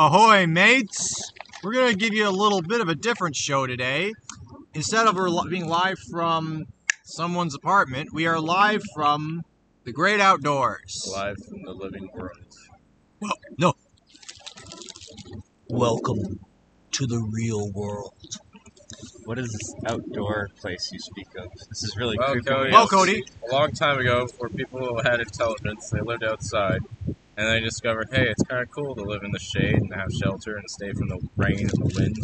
Ahoy, mates! We're gonna give you a little bit of a different show today. Instead of being live from someone's apartment, we are live from the great outdoors. live from the living world. Well, no, Welcome to the real world. What is this outdoor place you speak of? This is really Well, creepy. Cody, Well, Cody. a long time ago, before people had intelligence, they lived outside, and I discovered, hey, it's kind of cool to live in the shade and have shelter and stay from the rain and the wind.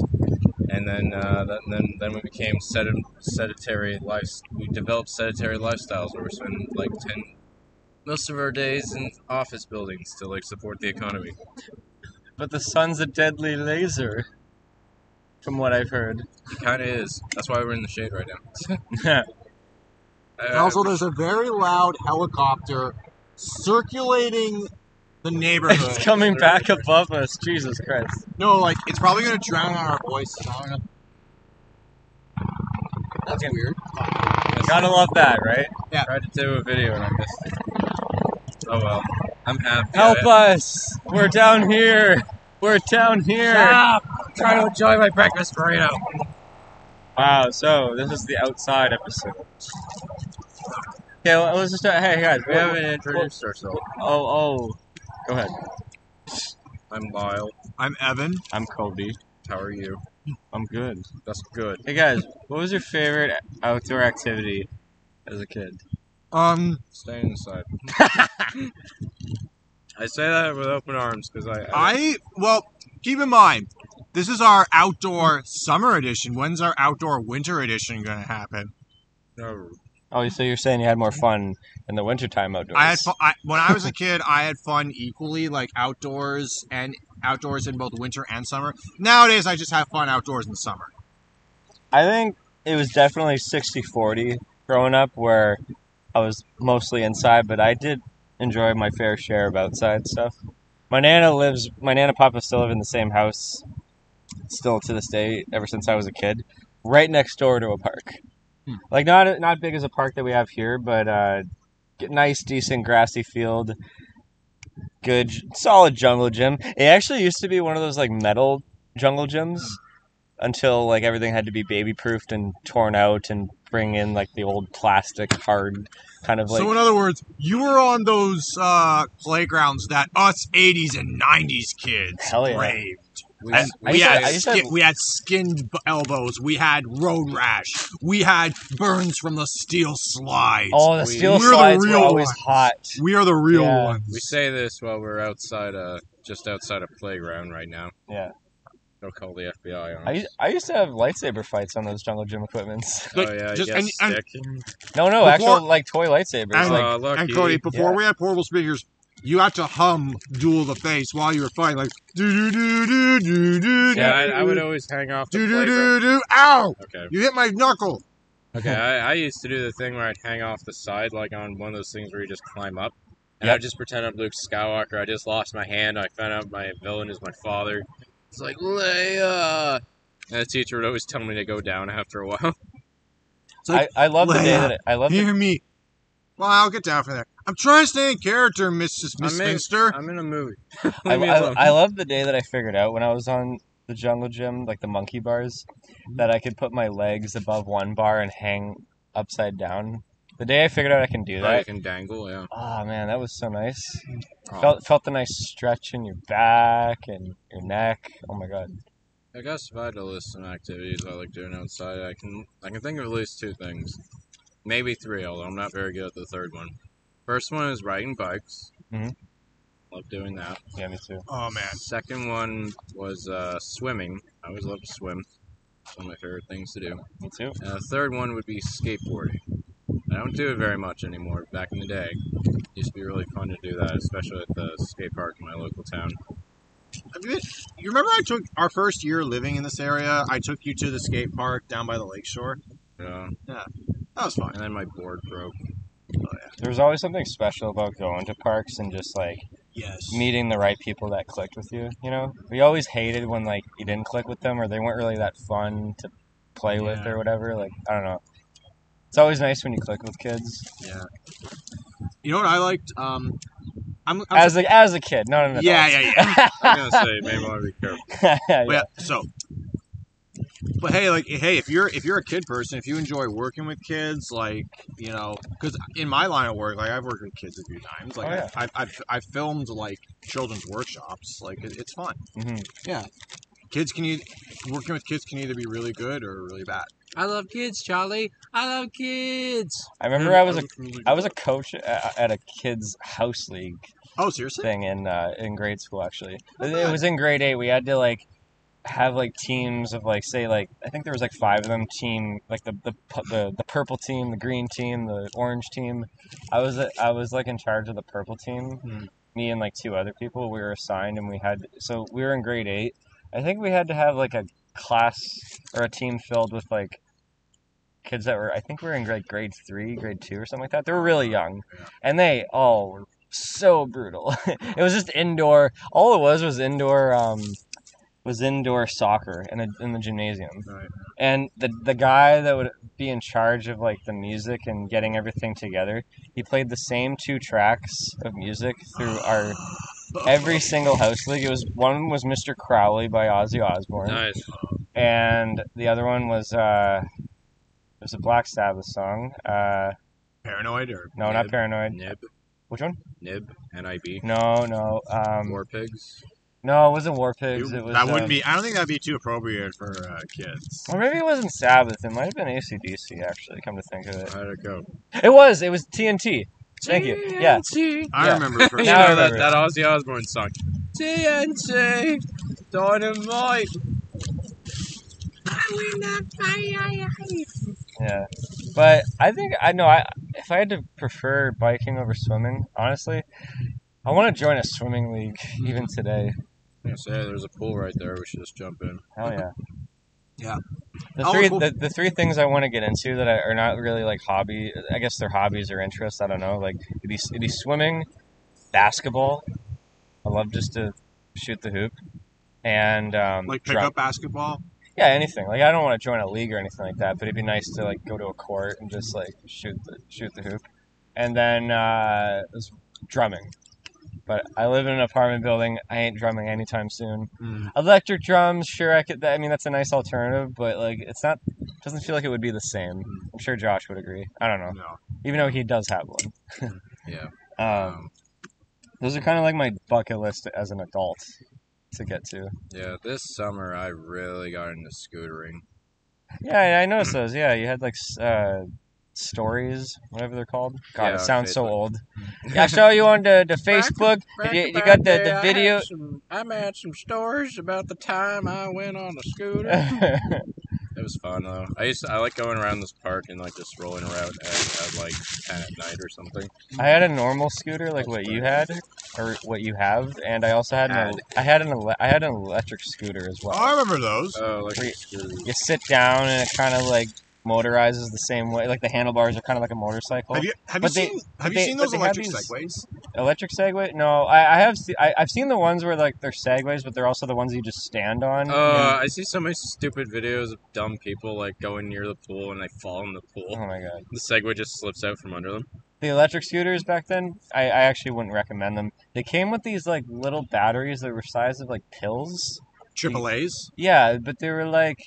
And then, uh, that, then, then we became sedent- sedentary life. We developed sedentary lifestyles where we spend like ten, most of our days in office buildings to like support the economy. But the sun's a deadly laser, from what I've heard. It kind of is. That's why we're in the shade right now. And Uh, also there's a very loud helicopter circulating the neighborhood. it's coming back above us. Jesus Christ. no, like it's probably gonna drown out our voices. I don't know. That's weird. Gotta love that, right? Yeah. tried to do a video and I missed it. Oh well. I'm happy. Help us! We're down here! We're down here! I'm trying to enjoy my breakfast burrito. Wow, so this is the outside episode. Okay, well, let's just start. Hey, guys, We haven't introduced ourselves. Oh, oh. Go ahead. I'm Lyle. I'm Evan. I'm Cody. How are you? I'm good. That's good. Hey, guys, what was your favorite outdoor activity as a kid? Um, Staying inside. I say that with open arms because I, I, I well, keep in mind, this is our outdoor summer edition. When's our outdoor winter edition gonna happen? no. Oh, so you're saying you had more fun in the wintertime outdoors? I had fu- I, when I was a kid, I had fun equally, like outdoors and outdoors in both winter and summer. Nowadays, I just have fun outdoors in the summer. I think it was definitely 60 40 growing up where I was mostly inside, but I did enjoy my fair share of outside stuff. My Nana lives, my Nana Papa still live in the same house, still to this day, ever since I was a kid, right next door to a park. Hmm. Like, not not big as a park that we have here, but uh, nice, decent grassy field, good, solid jungle gym. It actually used to be one of those like metal jungle gyms until like everything had to be baby proofed and torn out and bring in like the old plastic hard kind of like so, in other words, you were on those uh, playgrounds that us '80s and '90s kids Hell yeah. We, I- I We used to- had, I to have- we had skinned elbows. We had road rash. We had burns from the steel slides. oh the We- steel We're slides were always ones. hot we are the real Yeah. ones. we say this while we're outside, uh, just outside a playground right now. yeah They'll call the FBI on I us. used, I used to have lightsaber fights on those jungle gym equipments oh yeah, just- and- and- no no Before- actual like toy lightsabers And- like Aw, lucky. And Cody, before Yeah. we had portable speakers, you had to hum "Duel the Fates" while you were fighting, like do do do do do do. yeah, I, I would always hang off do do do do. Ow! Okay. You hit my knuckle. Okay, I, I used to do the thing where I'd hang off the side, like on one of those things where you just climb up. And Yep. I'd just pretend I'm Luke Skywalker. I just lost my hand. I found out my villain is my father. It's like, Leia! And the teacher would always tell me to go down after a while. It's like, I, I love the day that it, I love the, hear me. Well, I'll get down from there. I'm trying to stay in character, Mrs. I'm Miss in- Minster. I'm in a movie. I, I. I love the day that I figured out when I was on the jungle gym, like the monkey bars, mm-hmm. that I could put my legs above one bar and hang upside down. The day I figured out I can do that, I can dangle, yeah. oh man, that was so nice. Oh, Felt felt the nice stretch in your back and your neck. Oh my god. I guess if I had to list some activities I like doing outside, I can I can think of at least two things, maybe three. Although I'm not very good at the third one. First one is riding bikes. Mhm. Love doing that. Yeah, me too. Oh man. Second one was uh, swimming. I always love to swim. It's one of my favorite things to do. Me too. And the third one would be skateboarding. I don't do it very much anymore. Back in the day, it used to be really fun to do that, especially at the skate park in my local town. Have you, been, you remember I took our first year living in this area? I took you to the skate park down by the lakeshore. Yeah. Yeah. That was fun. And then my board broke. There was always something special about going to parks and just like Yes. meeting the right people that clicked with you. You know, we always hated when like you didn't click with them or they weren't really that fun to play with or whatever. Like I don't know. It's always nice when you click with kids. Yeah. You know what I liked? Um, I'm, I'm as a as a kid, not an adult. yeah, yeah, yeah. I was gonna say maybe want to be careful. yeah. Yeah, so but hey like hey if you're if you're a kid person if you enjoy working with kids like you know because in my line of work like i've worked with kids a few times like Oh, yeah. I've, I've, I've filmed like children's workshops like it, it's fun Mhm. kids can either working with kids can either be really good or really bad I love kids, Charlie. I love kids. I remember I was a I was a coach at, at a kids house league oh seriously thing in uh, in grade school. Actually, it, good. it was in grade eight. We had to like have like teams of like say like I think there was like five of them. Team like the the the, the purple team, the green team, the orange team. I was I was like in charge of the purple team. Hmm. Me and like two other people. We were assigned, and we had so we were in grade eight. I think we had to have like a class or a team filled with like kids that were I think we were in grade grade three, grade two, or something like that. They were really young, and they all were so brutal. it was just indoor. All it was was indoor. Um, was indoor soccer in a, in the gymnasium, Right. and the the guy that would be in charge of like the music and getting everything together, he played the same two tracks of music through our every single house league. It was one was Mr. Crowley by Ozzy Osbourne, Nice. and the other one was uh, it was a Black Sabbath song. Uh, paranoid or no, not Paranoid. Nib. Which one? Nib. N-I-B. No, no. Um, War pigs. No, it wasn't War Pigs. It was. that wouldn't um, be i don't think that'd be too appropriate for uh, kids Or maybe it wasn't Sabbath. It might have been ACDC, actually, come to think of it. How'd it go? It was. It was TNT. Thank you. Yeah. TNT. i Yeah. remember for You Now I know that, remember. that Ozzy Osbourne song. TNT. Dynamite. Yeah. But I think, I know, I if I had to prefer biking over swimming, honestly, I want to join a swimming league even today. I was gonna say there's a pool right there. We should just jump in. Hell yeah. Yeah. The Oh, three, cool. the, the three things I want to get into that are not really like hobby. I guess they're hobbies or interests. I don't know. Like it'd be, it'd be swimming, basketball. I love just to shoot the hoop, and um, like pick drum- up basketball Yeah, anything. Like I don't want to join a league or anything like that, but it'd be nice to like go to a court and just like shoot the shoot the hoop. And then uh there's drumming. But I live in an apartment building. I ain't drumming anytime soon. Mm. Electric drums, sure I could I mean that's a nice alternative, but like it's not doesn't feel like it would be the same. I'm sure Josh would agree. I don't know. no Even though he does have one. Yeah. Um those are kind of like my bucket list as an adult to get to. Yeah. This summer I really got into scootering. Yeah, yeah, I noticed those. Yeah, you had like uh, stories, whatever they're called. God, Yeah, it sounds so Facebook. old. Yeah, I show you on the, the Facebook. Back You, you got the, there, the I video. had some- I made some stories about the time I went on a scooter. It was fun though. I used to, I like going around this park and like just rolling around at, at like ten at night or something. I had a normal scooter like what you had, or what you have, and I also had an Had. I had an ele- I had an electric scooter as oh, well. i remember those Oh, like Wait. a scooter. You sit down and it kind of like motorizes the same way. Like the handlebars are kind of like a motorcycle. have you have you But they- seen but have you they- seen those electric segways Electric Segway? No, I, I have. Se- I, I've seen the ones where like they're segways, but they're also the ones you just stand on. Uh, I see so many stupid videos of dumb people like going near the pool and they fall in the pool. oh my god. The Segway just slips out from under them. The electric scooters back then, I, I actually wouldn't recommend them. They came with these like little batteries that were size of like pills. triple a's Yeah, but they were like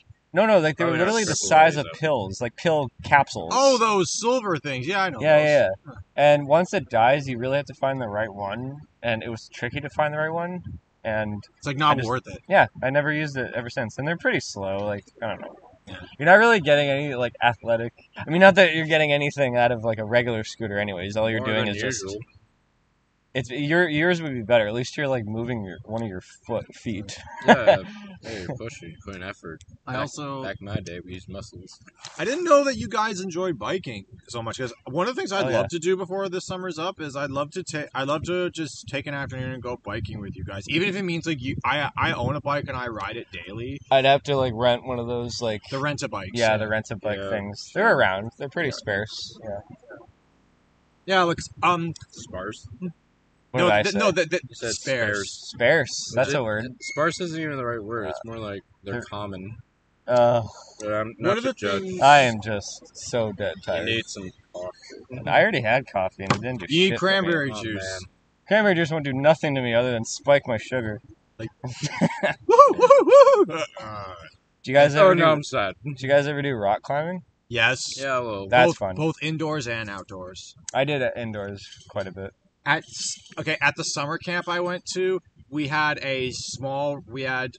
no, no, like they oh, were Probably not literally the triple size A's, of though. pills, like pill capsules. oh those silver things yeah i know yeah, those. yeah, yeah. And once it dies, you really have to find the right one, and it was tricky to find the right one. And it's like not I just- worth it yeah, I never used it ever since. And they're pretty slow. Like I don't know. You're not really getting any like athletic. I mean, not that you're getting anything out of like a regular scooter. Anyways, all you're More doing than is just usual. It's your yours would be better. At least you're like moving your one of your foot feet. yeah. Hey, you're pushing, you're putting effort. i Back- also Back in my day, we used muscles. I didn't know that you guys enjoy biking so much. Because one of the things I'd Oh, love yeah. to do before this summer's up is I'd love to take. I'd love to just take an afternoon and go biking with you guys, even if it means like you. I I own a bike and I ride it daily. I'd have to like rent one of those like The rent a bike. yeah, the rent a bike Yeah, things. They're around. They're pretty sparse. Yeah. yeah. Looks um. Sparse. What no, did I th- say? no, the, the, You said spares. sparse. That's It- a word. Sparse isn't even the right word. It's more like they're They're- common. Uh, But I'm What not are the judge. things? I am just so dead You tired. need some coffee. I already had coffee and it didn't do You need shit for me. cranberry Oh, juice. man. Cranberry juice won't do nothing to me other than spike my sugar. Woo, woo, woo. Uh, Do you guys ever Oh do, no, I'm sad. do you guys ever do rock climbing? yes. Yeah, well, That's both, fun. Both indoors and outdoors. I did it indoors quite a bit. At okay, at the summer camp I went to, we had a small. We had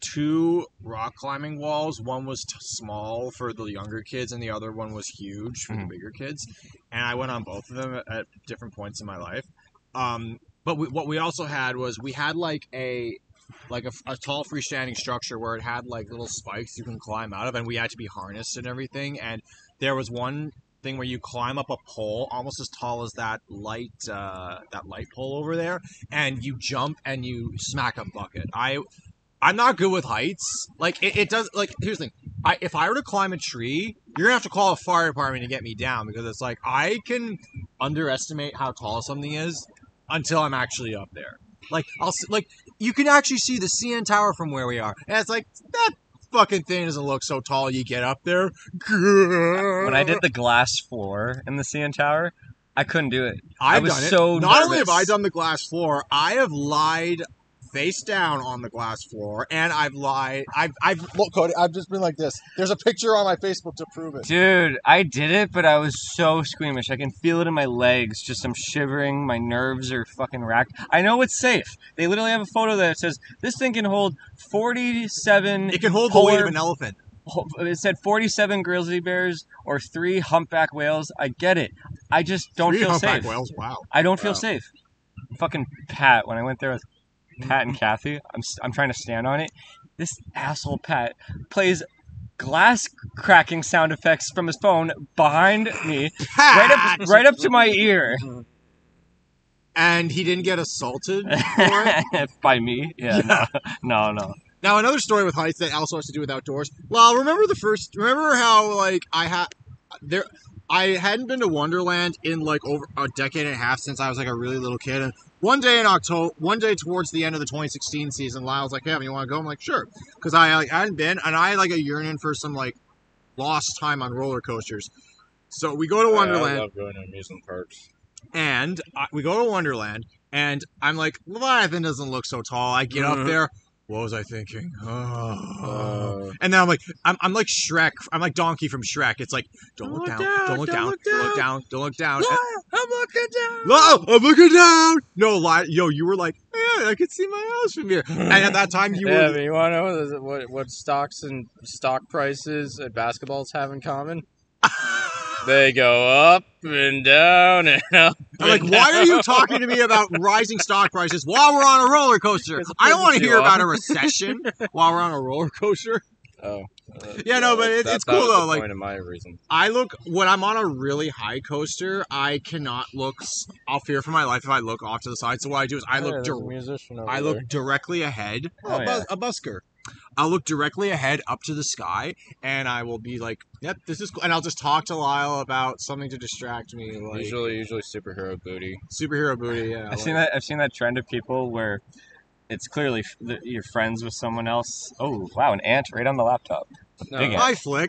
two rock climbing walls. One was t- small for the younger kids, and the other one was huge for the Mhm. bigger kids. And I went on both of them at, at different points in my life. Um, but we, what we also had was we had like a like a, a tall freestanding structure where it had like little spikes you can climb out of, and we had to be harnessed and everything. And there was one thing where you climb up a pole almost as tall as that light uh, that light pole over there, and you jump and you smack a bucket. I I'm not good with heights. Like it, it does. Like here's the thing. I, if I were to climb a tree, you're gonna have to call a fire department to get me down because it's like I can underestimate how tall something is until I'm actually up there. Like I'll like you can actually see the CN Tower from where we are, and it's like that fucking thing doesn't look so tall. You get up there. When I did the glass floor in the CN Tower, I couldn't do it. I've was done it. so Not only have. I done the glass floor, I have lied face down on the glass floor, and I've lied. I've I've look, Cody. I've just been like this. There's a picture on my Facebook to prove it. Dude, I did it, but I was so squeamish. I can feel it in my legs. Just I'm shivering. My nerves are fucking racked. I know it's safe. They literally have a photo that says this thing can hold 47. It can hold the weight of an elephant. It said 47 grizzly bears or three humpback whales. I get it. I just don't Three feel humpback safe. whales. Wow. I don't feel Wow. safe. Fucking Pat, when I went there with Pat and Kathy, I'm, I'm trying to stand on it. This asshole Pat plays glass cracking sound effects from his phone behind me, right up, right up to my ear. And he didn't get assaulted for it. By me? Yeah, no, no, no. Now another story with heights that also has to do with outdoors. Well, remember the first? Remember how like I had there? I hadn't been to Wonderland in like over a decade and a half since I was like a really little kid. And one day in October, one day towards the end of the 2016 season, Lyle's like, "Hey, you want to go?" I'm like, "Sure," because I like I hadn't been, and I had like a yearning for some like lost time on roller coasters. So we go to Wonderland I love going to amusement parks. and I, we go to Wonderland, and I'm like, Leviathan doesn't look so tall. I get up Mhm. there. What was I thinking? Oh. Uh, and then I'm like, I'm, I'm like Shrek. I'm like Donkey from Shrek. It's like, don't, look down, don't look down, don't look down, don't look down. I'm looking down. No, I'm looking down. No, lie, yo, you were like, yeah, I could see my house from here. And at that time, you yeah, were. you want to know what, what stocks and stock prices at basketballs have in common? they go up and down and up. I'm like, and why are you talking to me about rising stock prices while we're on a roller coaster? I don't want to too hear about a recession while we're on a roller coaster. Oh, uh, Yeah, no, but it's- that- it's cool though, like- point of my reason. I look when I'm on a really high coaster. I cannot look. s- I'll fear for my life if I look off to the side. So what I do is I yeah, look. there's a dir- musician over I there. look directly ahead. Oh, a, bus- a busker. I'll look directly ahead up to the sky, and I will be like, "Yep, this is," cool. and I'll just talk to Lyle about something to distract me, like Usually, usually superhero booty. superhero booty. Yeah, I've seen that. I've seen that trend of people where it's clearly f- that you're friends with someone else. Oh wow, an ant right on the laptop. No, Big ant. Hi, Flik.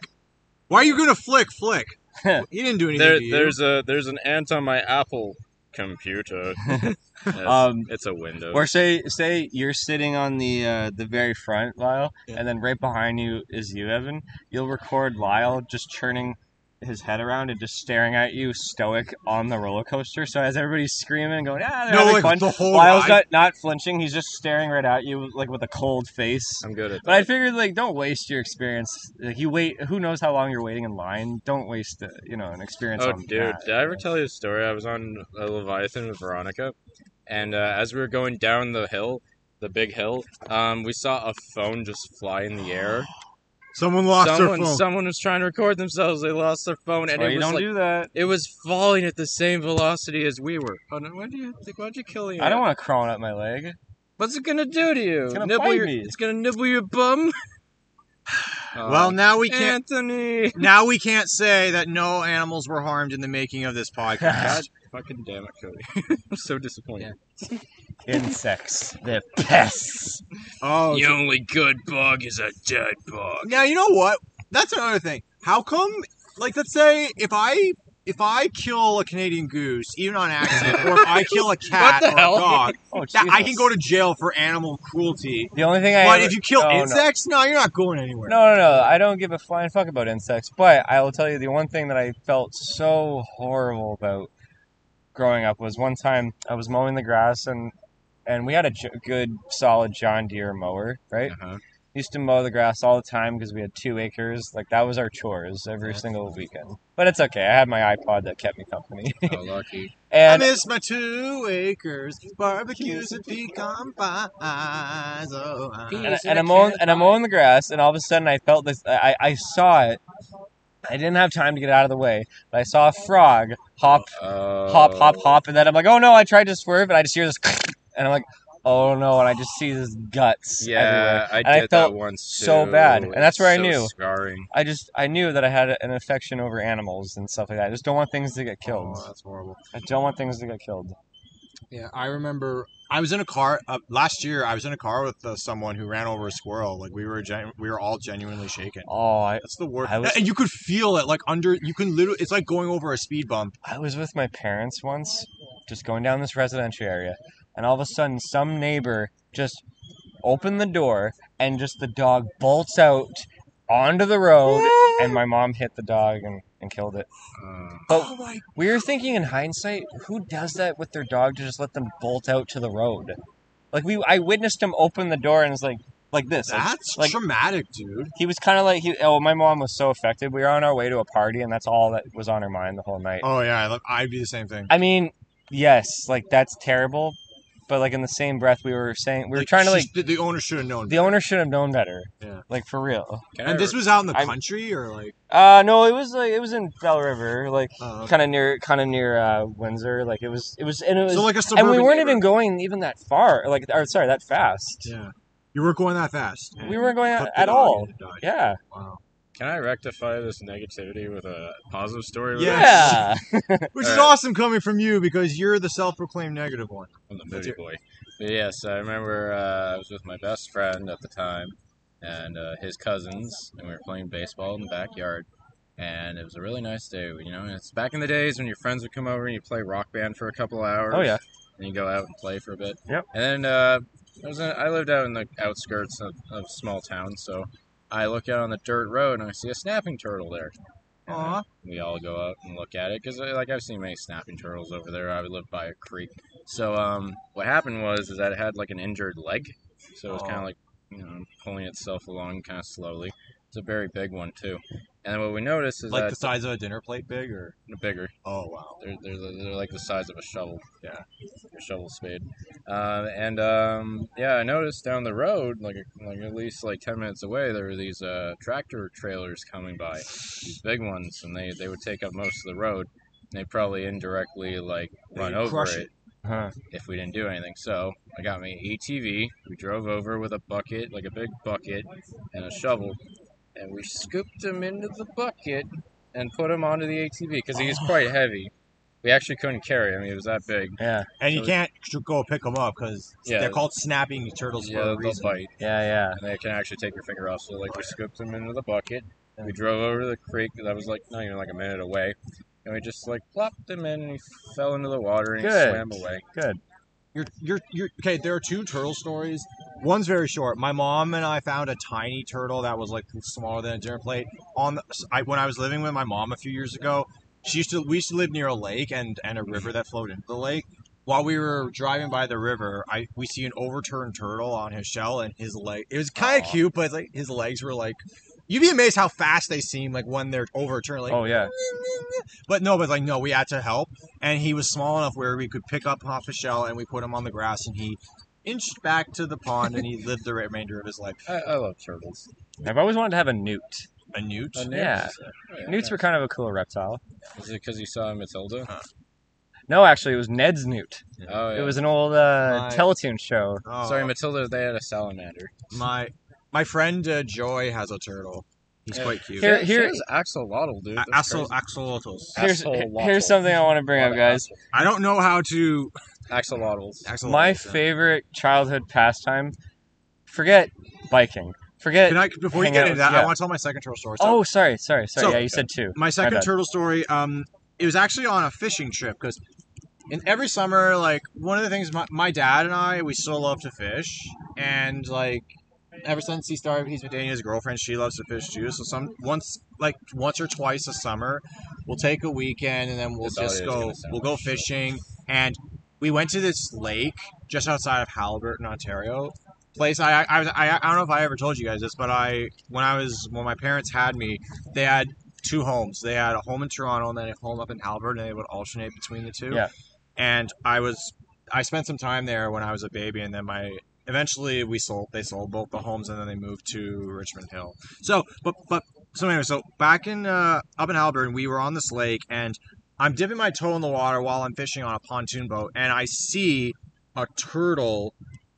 Why are you gonna flick, Flik? he didn't do anything there, to you. there's a there's an ant on my Apple computer. Yes, Um, it's a Windows. Or say say you're sitting on the uh, the very front, Lyle, Yeah. and then right behind you is you, Evan. You'll record Lyle just churning his head around and just staring at you, stoic on the roller coaster. So as everybody's screaming and going, ah, they're no, having like fun. the whole Lyle's ride. not not flinching. He's just staring right at you, like with a cold face. I'm good at that. But I figured, like, don't waste your experience. Like, you wait. Who knows how long you're waiting in line? Don't waste, uh, you know, an experience. Oh, on dude, that. did I ever tell you a story? I was on a Leviathan with Veronica, and uh, as we were going down the hill, the big hill, um, we saw a phone just fly in the air. Someone lost someone, their phone. someone was trying to record themselves. They lost their phone, That's and why it you was don't like do that. it was falling at the same velocity as we were. Oh no! Why'd you why'd you kill you? I don't want to crawl up my leg. What's it gonna do to you? It's gonna nibble bite your, me. It's gonna nibble your bum. well, Uh, now we can't. Anthony. Now we can't say that no animals were harmed in the making of this podcast. God fucking damn it, Cody! I'm so disappointed. Insects. They're pests. oh, The only good bug is a dead bug. Now you know what? That's another thing. How come? Like, let's say if I if I kill a Canadian goose, even on accident, or if I kill a cat the or hell? a dog, Oh, that, I Jesus. can go to jail for animal cruelty. The only thing I. But ever- if you kill no, no. insects, no. you're not going anywhere. No, no, no. I don't give a flying fuck about insects. But I will tell you the one thing that I felt so horrible about growing up was one time I was mowing the grass and and we had a j- good solid John Deere mower, right? Uh-huh. Used to mow the grass all the time because we had two acres. Like that was our chores every single weekend. But it's okay. I had my iPod that kept me company. Oh, lucky. I and miss my two acres, barbecues and pecan pies. Oh, I- and, and I'm mowing and I'm mowing the grass, and all of a sudden I felt this. I, I saw it. I didn't have time to get out of the way, but I saw a frog hop, Uh, hop, hop, hop, and then I'm like, oh no! I tried to swerve, and I just hear this, and I'm like, oh no! And I just see this guts everywhere. Yeah, I And I did felt that once so bad, and that's where I knew. Scarring. I just I knew that I had an affection over animals and stuff like that. I just don't want things to get killed. Oh, that's horrible. I don't want things to get killed. Yeah, I remember I was in a car uh, last year. I was in a car with uh, someone who ran over a squirrel. Like we were, gen- we were all genuinely shaken. Oh, I That's the worst. I was- and you could feel it, like under. You can literally. It's like going over a speed bump. I was with my parents once, just going down this residential area, and all of a sudden, some neighbor just opened the door, and just the dog bolts out onto the road, and my mom hit the dog and, and killed it. But oh my! we were thinking in hindsight, who does that with their dog to just let them bolt out to the road? Like we, I witnessed him open the door and it's like, like this. That's like- traumatic, dude. he was kind of like he. Oh, my mom was so affected. We were on our way to a party, and that's all that was on her mind the whole night. Oh yeah, I'd do the same thing. I mean, yes, like that's terrible, but like in the same breath, we were saying we were trying to like she's- the, the owner should have known. the owner should have known better. Yeah. Like for real. can I And this was out in the I'm- country, or like, Uh no, it was like it was in Bell River, like uh, kind of near, kind of near uh, Windsor. Like it was, it was, and it was, so like a and suburban. we weren't neighbor- even going even that far. Like, or sorry, that fast. Yeah, you weren't going that fast. We weren't going Put at, the at dog all. in the dog. Yeah. Wow. Can I rectify this negativity with a positive story? Yeah. Yeah. Which is Alright. awesome coming from you because you're the self-proclaimed negative one. I'm the it. boy. But yes, I remember uh, I was with my best friend at the time and uh, his cousins, and we were playing baseball in the backyard. And it was a really nice day. You know, it's back in the days when your friends would come over and you play rock band for a couple hours. Oh yeah. And you go out and play for a bit. Yep. And then uh, I was in, I lived out in the outskirts of, of a small town, so I look out on the dirt road and I see a snapping turtle there. And Aw. we all go out and look at it because like I've seen many snapping turtles over there. I live by a creek. So um, what happened was is that it had like an injured leg, so it was kind of like you know pulling itself along kind of slowly. It's a very big one too. And what we noticed is Like that the size of a dinner plate, big or? bigger. Oh wow. They're, they're, they're like the size of a shovel. Yeah. A shovel spade. Uh, and um, yeah, I noticed down the road, like like at least like ten minutes away, there were these uh, tractor trailers coming by, these big ones, and they, they would take up most of the road. And they'd probably indirectly like run They'd over it, it. Huh. if we didn't do anything. So I got me ATV. We drove over with a bucket, like a big bucket, and a shovel, and we scooped him into the bucket and put him onto the ATV because he was quite heavy. We actually couldn't carry him; he was that big. Yeah. And you So- can't go pick them up because Yeah. they're called snapping turtles Yeah, for a they'll reason. bite, Yeah. Yeah. and they can actually take your finger off. So like we scooped him into the bucket. We drove over to the creek that was like not even like a minute away, and we just like plopped him in, and he fell into the water and Good. he swam away. Good. You're, you're, you're, okay, there are two turtle stories. One's very short. My mom and I found a tiny turtle that was like smaller than a dinner plate on the, I, when I was living with my mom a few years ago. She used to we used to live near a lake and, and a river that flowed into the lake. While we were driving by the river, I we see an overturned turtle on his shell and his leg. It was kind of cute, but like his legs were like. You'd be amazed how fast they seem like when they're overturned. Like, Oh yeah. but no, but like no, we had to help, and he was small enough where we could pick up off a shell and we put him on the grass, and he inched back to the pond, and he lived the remainder of his life. I, I love turtles. I've always wanted to have a newt. A newt. A newt? Yeah. Oh, yeah. Newts were kind of a cool reptile. Is it because you saw Matilda? No, actually, it was Ned's newt. Oh, yeah. It was an old uh, My- Teletoon show. Oh, Sorry, Matilda. They had a salamander. my my friend uh, Joy has a turtle. He's Yeah. quite cute. Here- She here- has axolotl, dude. A- That's Axel crazy. axolotls. Here's Axolotl. here's something I want to bring up, guys. I don't know how to. Axolotls. Axolotls. My yeah. favorite childhood pastime. Forget biking. Forget. Can I before you get out into with- that? I want to tell my second turtle story. So, Oh, sorry, sorry, sorry. So- yeah, you said two. my second bad. turtle story. Um, it was actually on a fishing trip because in every summer, like one of the things my, my dad and I we still love to fish, and like ever since he started, he's been dating his girlfriend. She loves to fish too. So some once like once or twice a summer, we'll take a weekend and then we'll just go gonna we'll go fishing and we went to this lake just outside of Haliburton, Ontario. Place I I, was- I I don't know if I ever told you guys this, but I when I was when my parents had me, they had two homes. They had a home in Toronto and then a home up in Haliburton, and they would alternate between the two. Yeah. And I was I spent some time there when I was a baby, and then my eventually we sold they sold both the homes, and then they moved to Richmond Hill. So, but but so anyway, so back in uh, up in Haliburton, we were on this lake, and I'm dipping my toe in the water while I'm fishing on a pontoon boat, and I see a turtle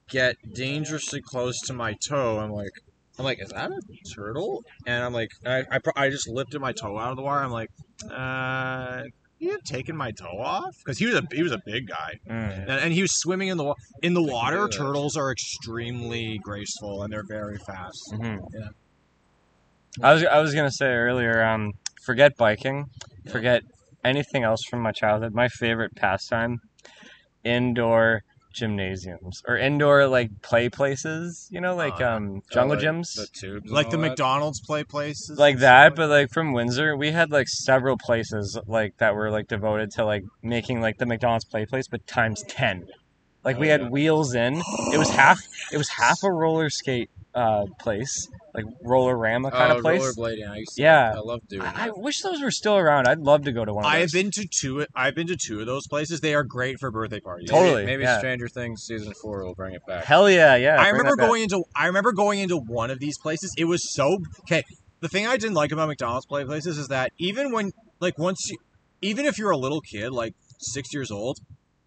get dangerously close to my toe. I'm like, I'm like, is that a turtle? And I'm like, I, I, I just lifted my toe out of the water. I'm like, uh, you have taken my toe off because he was a he was a big guy, Mm. and, and he was swimming in the in the water. do. Turtles are extremely graceful and they're very fast. Mhm. Yeah. I was I was gonna say earlier, um, forget biking, forget anything else from my childhood. My favorite pastime, indoor gymnasiums or indoor like play places. You know, like Uh, um jungle like gyms. The tubes. and Like the all that. McDonald's play places, like and that, stuff but like from Windsor, we had like several places like that were like devoted to like making like the McDonald's play place, but times ten. Like we Oh, had yeah. wheels in. It was half. It was half a roller skate uh, place, like roller rama kind oh, of place. rollerblading. I used to, Yeah. I love doing I, I wish those were still around. I'd love to go to one of I've been to two. I've been to two of those places. They are great for birthday parties. Totally. Maybe, maybe yeah. Stranger Things season four will bring it back. Hell yeah, yeah. I bring remember that back. going into. I remember going into one of these places. It was so okay. The thing I didn't like about McDonald's play places is that even when, like, once you, even if you're a little kid, like six years old,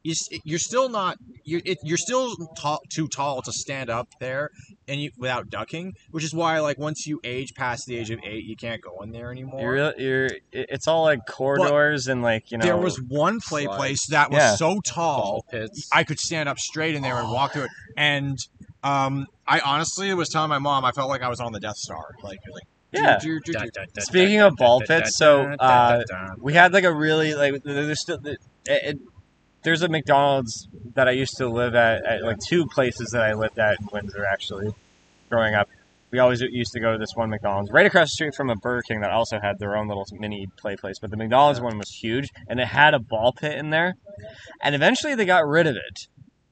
you're still not. You're it, you're still tall, too tall to stand up there and you without ducking. Which is why, like, once you age past the age of eight, you can't go in there anymore. You're, real- you're, it's all like corridors and like you know. there was one play slides. place that was Yeah. so tall I could stand up straight in there and walk through it. And um, I honestly was telling my mom I felt like I was on the Death Star. Like, like yeah. do, do, do, Da, do. da, da, Speaking of ball da, da, pits, so, da, da, uh, da, da. we had like a really like there's still it, it, there's a McDonald's that I used to live at, at like two places that I lived at in Windsor actually growing up. We always used to go to this one McDonald's right across the street from a Burger King that also had their own little mini play place. But the McDonald's one was huge and it had a ball pit in there. And eventually they got rid of it,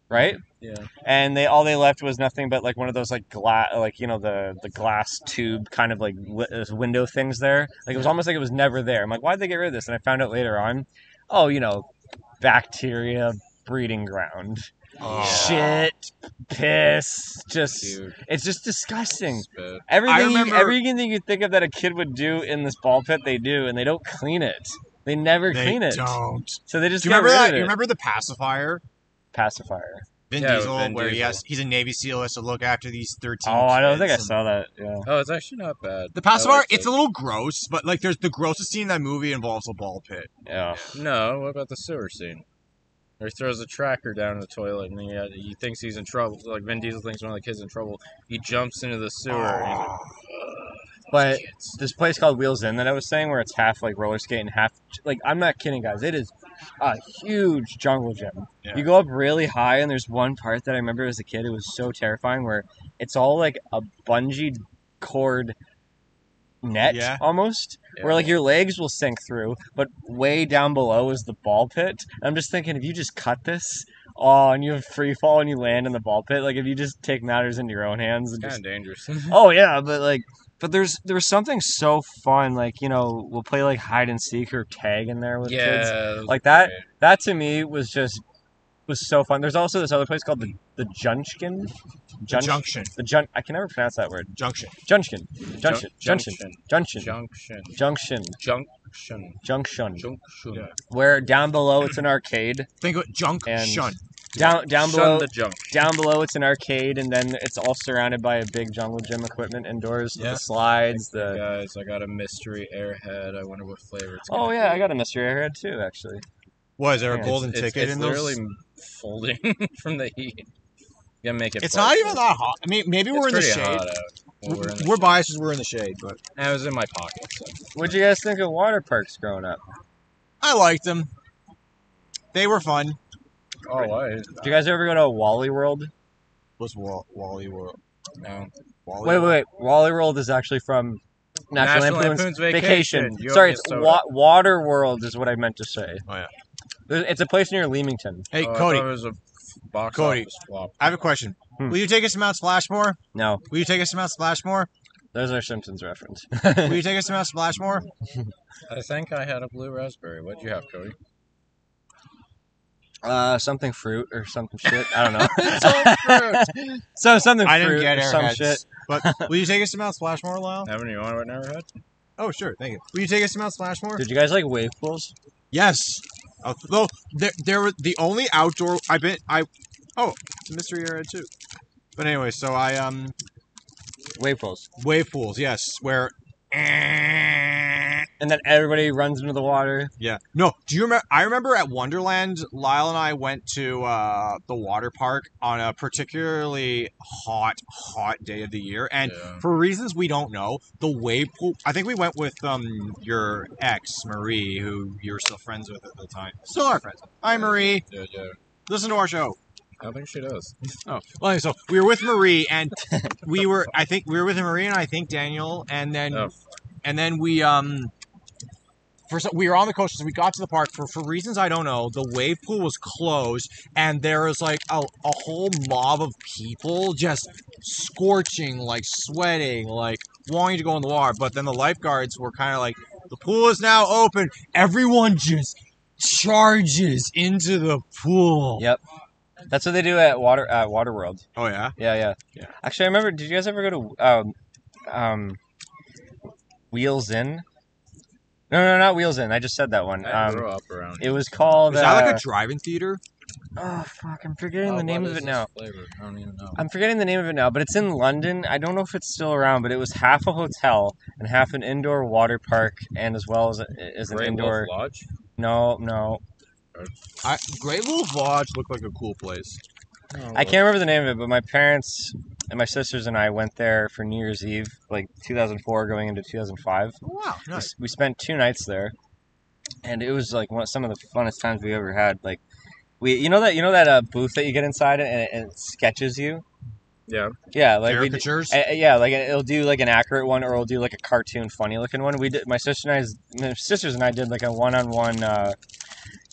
right? Yeah. and they all they left was nothing but like one of those like glass like you know the the glass tube kind of like uh, window things there like it was almost like it was never there i'm like why'd they get rid of this and i found out later on oh you know bacteria breeding ground Oh. shit piss just Dude, it's just disgusting spit. everything remember- you, everything you think of that a kid would do in this ball pit they do and they don't clean it they never They clean it don't. so they just Do you get remember that? You remember the pacifier? pacifier Vin Yeah, Diesel, Vin where he has he's a Navy SEAL, has to look after these thirteen. oh i don't think i saw that yeah Oh, it's actually not bad. The I pacifier, liked it's it. a little gross, but like there's the grossest scene in that movie involves a ball pit. yeah No, what about the sewer scene? Where he throws a tracker down in the toilet and he, uh, he thinks he's in trouble. Like Vin Diesel thinks one of the kids is in trouble. He jumps into the sewer. And But kids. this place called Wheels Inn that I was saying, where it's half like roller skate and half like I'm not kidding, guys. It is a huge jungle gym. Yeah. You go up really high, and there's one part that I remember as a kid. It was so terrifying, where it's all like a bungee cord net Yeah. almost, where like your legs will sink through, but way down below is the ball pit. I'm just thinking, if you just cut this. Oh, and you have free fall and you land in the ball pit. Like if you just take matters into your own hands and kind just of dangerous. Oh yeah, but like, but there's there's something so fun. Like you know, we'll play like hide and seek or tag in there with yeah, kids. those Like that. great. That to me was just was so fun. There's also this other place called the the Junchkin. Jun- Junction, The Jun. I can never pronounce that word. junction. Junction. Junction. Junction. Junction. Junction. Junction. Junction. Junction. Junction. Junction. Yeah. Where down below it's an arcade. Think of it, junk And- shun. Down down Shun below the junk. down below it's an arcade, and then it's all surrounded by a big jungle gym equipment indoors. with Yeah. The slides. The Guys, I got a mystery airhead. I wonder what flavor it's oh gonna yeah, I got a mystery airhead too actually. What is there a golden it's, ticket it's, in it's those? literally folding from the heat. You gotta make it. It's not even that hot. I mean, maybe It's we're in the pretty shade. hot out we're in the We're biased as we're in the shade, but I was in my pocket. So. What'd you guys think of water parks growing up? I liked them. They were fun. Oh, why? Did you guys ever go to Wally World? What's Wall- Wally World? No. Wally Wait, wait, wait. Wally World is actually from National, National Lampoon's Lampoon's Vacation. Vacation. Sorry, it's wa- Water World is what I meant to say. Oh, yeah. There- It's a place near Leamington. Hey, Oh, I Cody, thought it was a box Cody. office flop. I have a question. Hmm. Will you take us to Mount Splashmore? No, Will you take us to Mount Splashmore? there's our Simpsons reference. Will you take us to Mount Splashmore? I think I had a blue raspberry. What'd you have, Cody? Uh, something fruit or something shit. I don't know. Some so something I fruit didn't get or some airheads. shit. But will you take us to Mount Splashmore, Lyle? Haven't you on it never had? Oh, sure. Thank you. Will you take us to Mount Splashmore? Did you guys like wave pools? Yes. Uh, though there, there were the only outdoor I've been. I oh, it's a mystery area too. But anyway, so I um Wave pools. wave pools. Yes, where. And then everybody runs into the water. Yeah. No. Do you remember? I remember at Wonderland, Lyle and I went to uh, the water park on a particularly hot, hot day of the year, and Yeah. for reasons we don't know, the wave pool. I think we went with um your ex Marie, who you were still friends with at the time. Still are friends. Hi Marie. Yeah, yeah. Listen to our show. I don't think she does. Oh, well, so we were with Marie, and we were. I think we were with Marie, and I think Daniel, and then Oh. and then we um. For some, we were on the coast, so we got to the park. For for reasons I don't know, the wave pool was closed, and there was like a, a whole mob of people just scorching, like sweating, like wanting to go in the water. But then the lifeguards were kind of like, "The pool is now open." Everyone just charges into the pool. Yep. That's what they do at Water at Water World. Oh yeah. Yeah, yeah. Yeah. Actually, I remember. Did you guys ever go to um, um, Wheels Inn? No, no, not Wheels Inn. I just said that one. I Um, grew up around. it was called. Is that like uh, a drive-in theater? oh fuck! I'm forgetting Oh, the name of it now. Flavor? I don't even know. I'm forgetting the name of it now, but it's in London. I don't know if it's still around, but it was half a hotel and half an indoor water park, and as well as, a, as an Great indoor. Wolf Lodge. No, no, I, Great Wolf Lodge looked like a cool place. Oh, I can't remember the name of it. But my parents and my sisters and I went there for New Year's Eve, like 2004, going into 2005. Oh, wow, We nice. s- We spent two nights there, and it was like one some of the funnest times we ever had. Like, we, you know that you know that uh, booth that you get inside and it, and it sketches you. Yeah. Yeah, like we, d- Caricatures. uh, yeah, like it'll do like an accurate one, or it'll do like a cartoon, funny looking one. We did. My sister and I, my sisters and I did like a one-on-one, uh,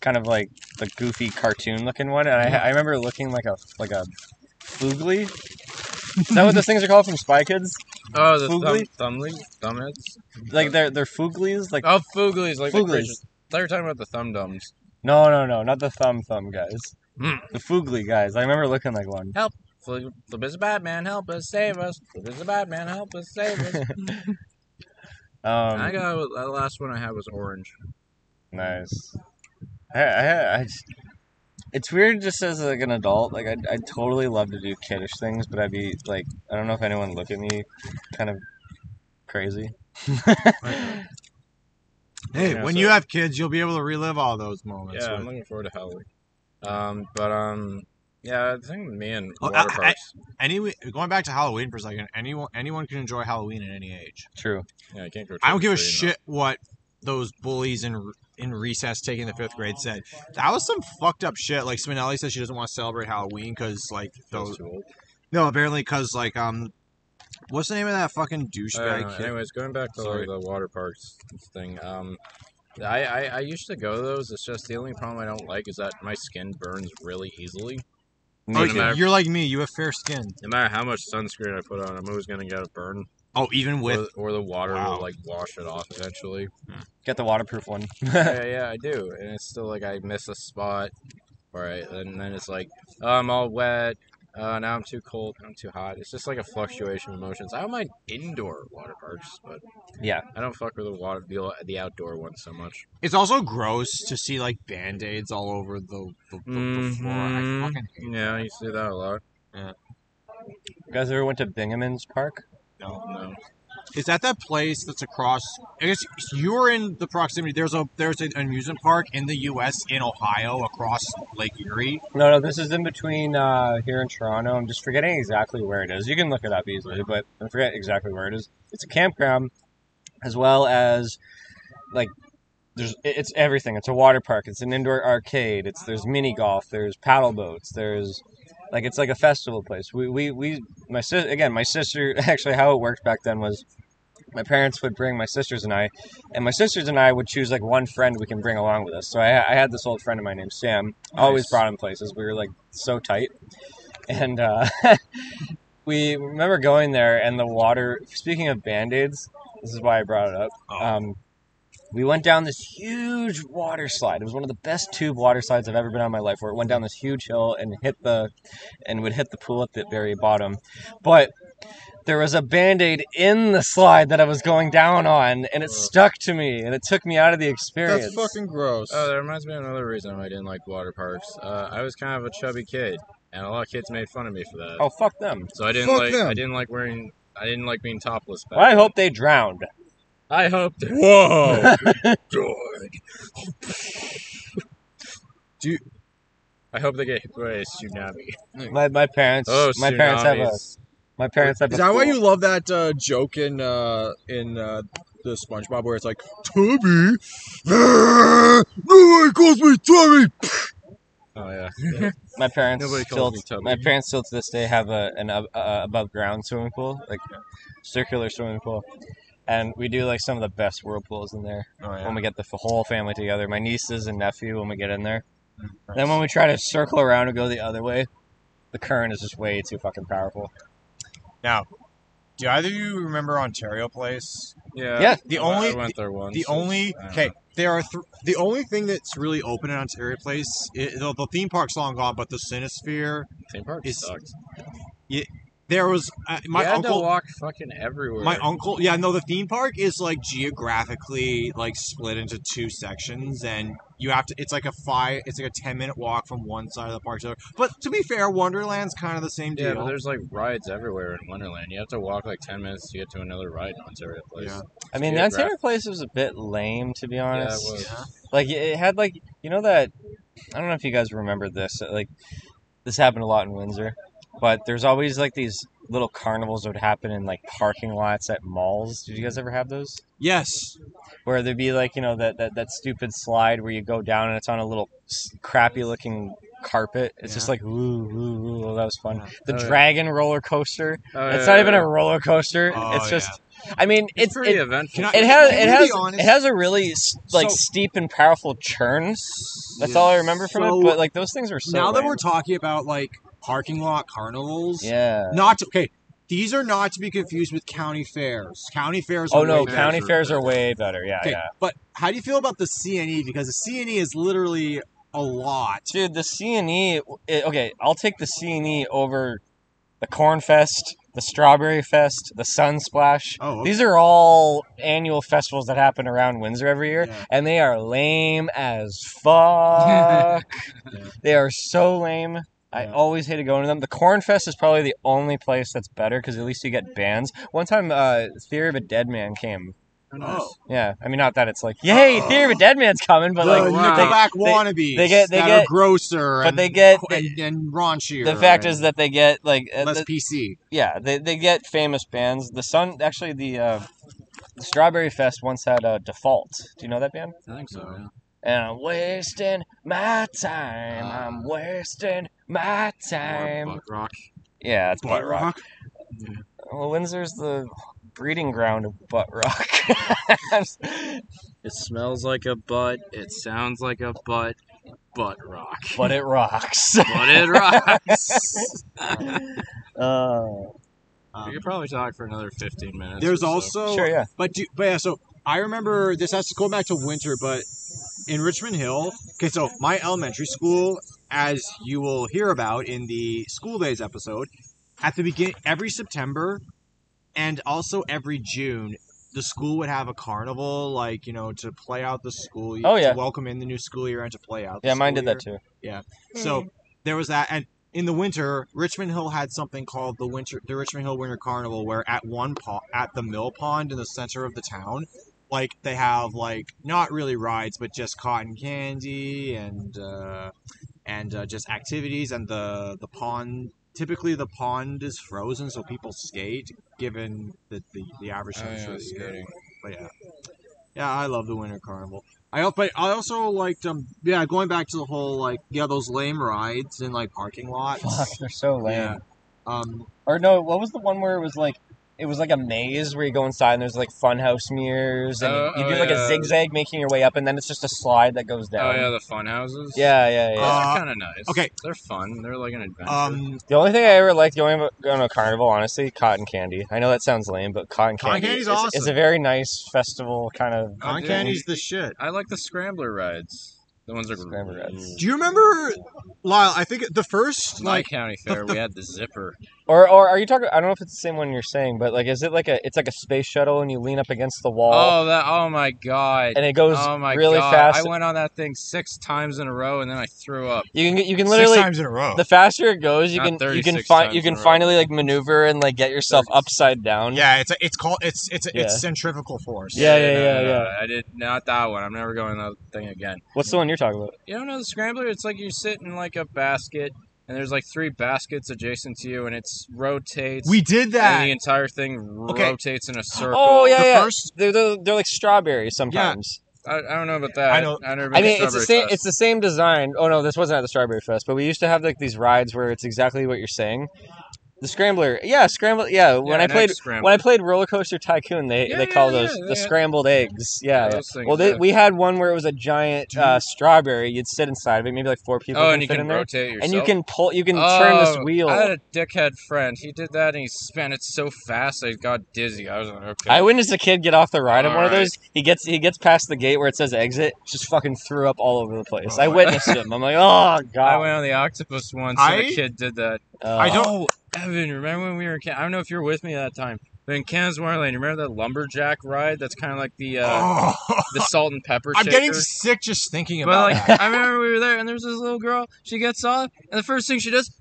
kind of like the goofy cartoon looking one, and I, I remember looking like a like a Foogly. Is that what those things are called from Spy Kids? Oh, the Foogly? thumb, thumbly, thumbheads. Like they're they're Fooglies. Like Oh, Fooglies, like the Fooglies. creatures. I thought you were talking about the thumb dums. no, no, no, not the thumb thumb guys. Hmm. The Foogly guys. I remember looking like one. Help Floop Floop is a bad man, help us, save us. Floop is a bad man, help us, save us. Um, I got the last one I had was orange. Nice. I, I, I just, it's weird just as like an adult. Like I'd, I'd totally love to do kiddish things, but I'd be like, I don't know if anyone would look at me kind of crazy. Hey, Yeah, when so- you have kids, you'll be able to relive all those moments. Yeah, I'm with- looking forward to Halloween. Um, but um, yeah, I think me and Oh, water I- I- parks. Anyway, going back to Halloween for a second, anyone anyone can enjoy Halloween at any age. True. yeah, I can't go. I don't give a trick-or-treating, shit what those bullies in in recess taking the fifth grade said. That was some fucked up shit. Like Spinelli says she doesn't want to celebrate Halloween because like those Feels too old. no apparently because like um what's the name of that fucking douchebag kid? Anyways, going back to like, the water parks thing. Um, I, I I used to go to those. It's just the only problem I don't like is that my skin burns really easily. Oh, no you're like me. You have fair skin. No matter how much sunscreen I put on, I'm always gonna get a burn. Oh, even with or, or the water Wow. will like wash it off eventually. Get the waterproof one. yeah, yeah, I do, and it's still like I miss a spot, All right, And then it's like, oh, I'm all wet. Uh, now I'm too cold. I'm too hot. It's just like a fluctuation of emotions. I don't mind indoor water parks, but Yeah. I don't fuck with the water, the, the outdoor ones so much. it's also gross to see like band aids all over the, the, the, the floor. I Mhm. fucking hate Yeah, you see that a lot. You guys ever went to Bingeman's Park? No. No. Is that that place that's across? I guess you're in the proximity. There's a there's an amusement park in the U.S. in Ohio across Lake Erie. No, no. This is in between uh, here in Toronto. I'm just forgetting exactly where it is. You can look it up easily, but I forget exactly where it is. It's a campground, as well as like there's it's everything. It's a water park. It's an indoor arcade. It's there's mini golf. There's paddle boats. There's like it's like a festival place. We we, we my sis again my sister actually how it worked back then was my parents would bring my sisters and I, and my sisters and I would choose like one friend we can bring along with us. So I, I had this old friend of mine named Sam. Always brought him places. We were like so tight, and uh, we remember going there and the water. Speaking of band aids, this is why I brought it up. Oh. Um, we went down this huge water slide. It was one of the best tube water slides I've ever been on in my life. Where it went down this huge hill and hit the, and would hit the pool at the very bottom. But there was a band-aid in the slide that I was going down on, and it stuck to me, and it took me out of the experience. That's fucking gross. Oh, that reminds me of another reason why I didn't like water parks. Uh, I was kind of a chubby kid, and a lot of kids made fun of me for that. Oh fuck them! so I didn't fuck like. them. I didn't like wearing. I didn't like being topless. Back Well, I then. hope they drowned. I hope. Whoa. I hope they get hit by a tsunami. My, my parents, Oh, my parents have a tsunamis. my parents have Is a that why pool. you love that uh, joke in uh, in uh, the SpongeBob where it's like Tubby? Nobody calls me Tubby. Oh yeah. My parents Nobody still, calls me Tubby. my parents still to this day have a an ab- uh, above ground swimming pool, like circular swimming pool, and we do like some of the best whirlpools in there Oh when we get the f- whole family together. My nieces and nephew when we get in there. Mm-hmm. Then when we try to circle around and go the other way, the current is just way too fucking powerful. Now, do either of you remember Ontario Place? Yeah. Yeah. The I- only- I went there once. The only I okay, there are th- the only thing that's really open in Ontario Place. i the, the theme park's long gone, but the Cinesphere. theme park is- sucked. There was uh, my you had uncle. to walk fucking everywhere. My uncle, yeah, no, the theme park is like geographically like split into two sections, and you have to. It's like a five. It's like a ten minute walk from one side of the park to the other. But to be fair, Wonderland's kind of the same Yeah, deal. but there's like rides everywhere in Wonderland. You have to walk like ten minutes to get to another ride in Ontario Place. Yeah. I mean, the Yeah, Ontario place was a bit lame, to be Yeah, it honest. was. Like it had like you know that I don't know if you guys remember this. Like this happened a lot in Windsor, but there's always like these little carnivals that would happen in like parking lots at malls. Did you guys ever have those? yes, Where there'd be like you know that that, that stupid slide where you go down and it's on a little crappy looking carpet. It's just like ooh, ooh, ooh, that was fun. Yeah. The Oh, yeah. dragon roller coaster. Oh, It's yeah, not even yeah. a roller coaster. Oh, it's just. I mean, It's, it's pretty it, eventful. It has it has it has a really like So- steep and powerful churn. That's Yeah. all I remember from So, it. But like those things were so. now that lame. we're talking about like parking lot carnivals, yeah. not to, okay. These are not to be confused with county fairs. County fairs. Oh no, county better. fairs are way better. Yeah, Okay, yeah. but how do you feel about the CNE? Because the CNE is literally a lot. Dude, the CNE. E. Okay, I'll take the CNE over the Corn Fest, the Strawberry Fest, the Sunsplash. Oh, okay. These are all annual festivals that happen around Windsor every year, Yeah. and they are lame as fuck. Yeah. They are so lame. I always hated going to them. The Corn Fest is probably the only place that's better because at least you get bands. One time, uh, Theory of a Deadman came. Oh, Yeah, I mean, not that it's like, yay, Theory of a Deadman's coming, but the like, wow. Nickelback they- wannabes. they get- they that get- are grosser, but and, they get- and, and raunchier. the fact and is that they get like uh, less the- PC. yeah, they, they get famous bands. The Sun, actually, the, uh, the Strawberry Fest once had a Default. Do you know that band? I think so. Yeah. And I'm wasting my time. Ah. I'm wasting my time. Butt rock. Yeah, it's butt Butt rock. rock. Well, Windsor's the breeding ground of butt rock. It smells like a butt. It sounds like a butt. Butt rock. but it rocks. But it rocks. uh, we could probably talk for another fifteen minutes. There's so. also, sure, yeah. but do, but yeah. So I remember this has to go back to winter, but in Richmond Hill. Okay, so my elementary school, as you will hear about in the school days episode, at the begin every September, and also every June. The school would have a carnival, like you know, to play out the school. Year, Oh, yeah. to welcome in the new school year and to play out. The Yeah, mine school did that too. Yeah, hmm. So there was that, and in the winter, Richmond Hill had something called the winter, the Richmond Hill Winter Carnival, where at one pond, at the mill pond in the center of the town, like they have like not really rides, but just cotton candy and uh, and uh, just activities, and the the pond. Typically, the pond is frozen, so people skate. Given the the, the average Oh, temperature yeah, the year. skating. But yeah, yeah, I love the winter carnival. I but I also liked um yeah going back to the whole like yeah those lame rides in like parking lots. Fuck, they're so lame. Yeah. Um, Or no, what was the one where it was like it was like a maze where you go inside and there's like funhouse mirrors and Oh, you oh, do like a yeah. zigzag making your way up and then it's just a slide that goes down. Oh yeah, the fun houses. yeah, yeah, yeah. Those Uh, are kind of nice. okay. they're fun. They're like an adventure. um, the only thing I ever liked going going to a carnival, honestly, cotton candy. I know that sounds lame, but cotton Cotton candy candy's is, awesome. is a very nice festival kind of. Oh, cotton dude. candy's the shit. I like the scrambler rides. The ones that Scrambler rides. Do you remember, Lyle? I think the first My like county fair, we had the zipper. Or, or are you talking? I don't know if it's the same one you're saying, but like, is it like a? It's like a space shuttle, and you lean up against the wall, Oh, that! Oh my god! and it goes oh my really god! fast. I went on that thing six times in a row, and then I threw up. you can you can literally six literally times in a row. the faster it goes, you Not can you can find you can in a row. finally like maneuver and like get yourself 36. upside down. yeah, it's a, it's called it's it's Yeah. it's centrifugal force. Yeah, yeah, no, yeah, no, no, yeah. I did not that one. I'm never going that thing again. What's the one you're talking about? You don't know the scrambler? It's like you sit in like a basket, and there's like three baskets adjacent to you, and it's rotates. We did and that. the entire thing Okay. rotates in a oh, circle. Oh yeah, The yeah. first- They're, they're, they're like strawberries sometimes. I, I don't know about that. I don't know- I've never been I to mean, it's the same. Fest. It's the same design. Oh no, this wasn't at the Strawberry Fest, but we used to have like these rides where it's exactly what you're saying. The scrambler, yeah, scramble, yeah. When I played, egg scramble. when I played Roller Coaster Tycoon, they Yeah, they yeah, call yeah, those yeah, the yeah. scrambled eggs. Yeah, Yeah, yeah. those things, Well, they, we had one where it was a giant uh, strawberry. You'd sit inside of it, maybe like four people oh, can and you fit can in there, rotate yourself. and you can pull, you can turn this Oh, wheel. I had a dickhead friend. He did that and he spun it so fast I got dizzy. I was like, okay. I witnessed a kid get off the ride on one of those. He gets he gets past the gate where it says exit, just fucking threw up all over the place. Oh, I witnessed him. I'm like, oh god. I went on the octopus once I- and a kid did that. Uh, I don't- Oh, Evan, remember when we were I don't know if you were with me at that time. But in Canada's Wonderland, you remember that lumberjack ride? That's kind of like the uh, Oh. the salt and pepper I'm shaker. getting sick just thinking But about like, that. I remember we were there, and there was this little girl. She gets off, and the first thing she does,